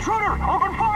Intruder! Open fire!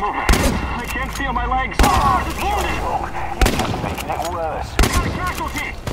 Movement. I can't feel my legs. Oh, it's wounded! You're just making it worse. We got a casualty!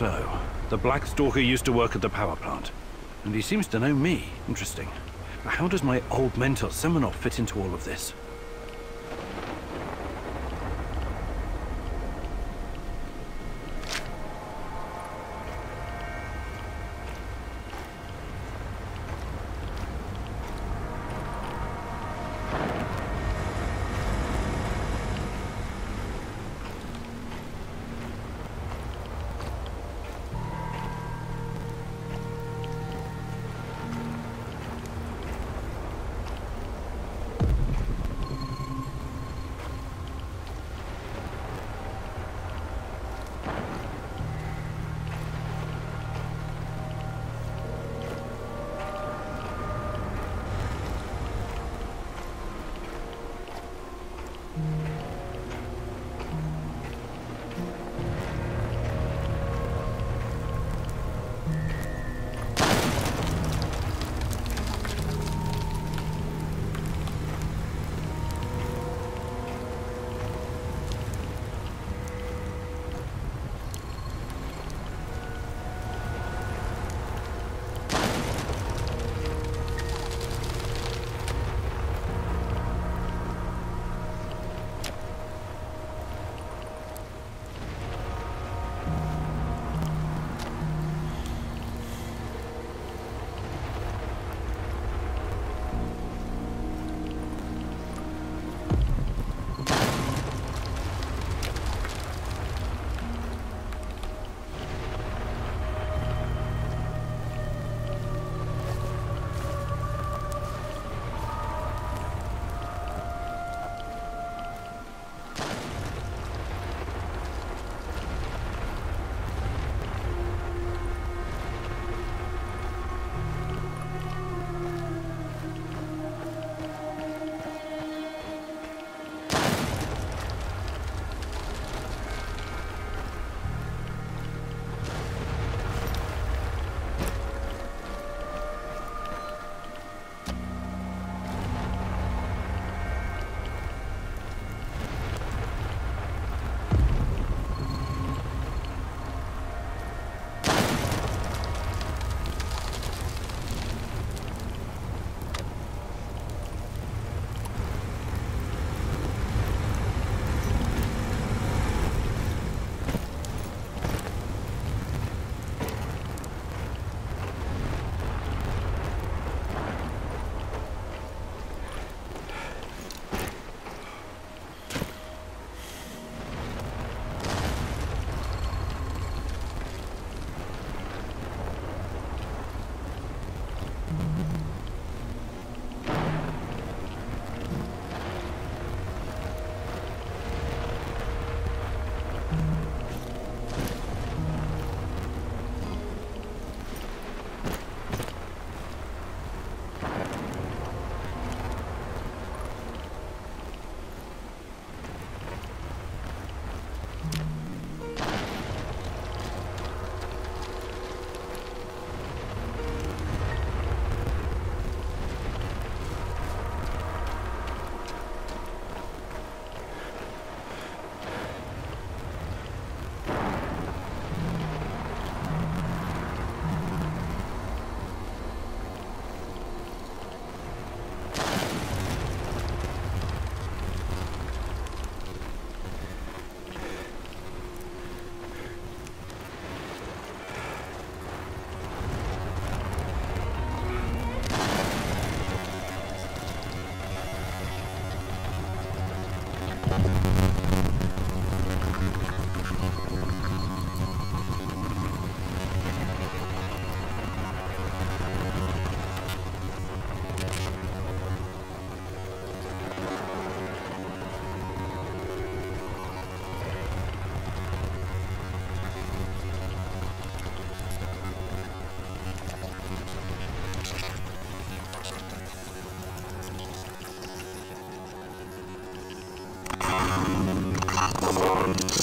So, the Black Stalker used to work at the power plant. And he seems to know me. Interesting. How does my old mentor Semenov fit into all of this?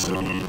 Racist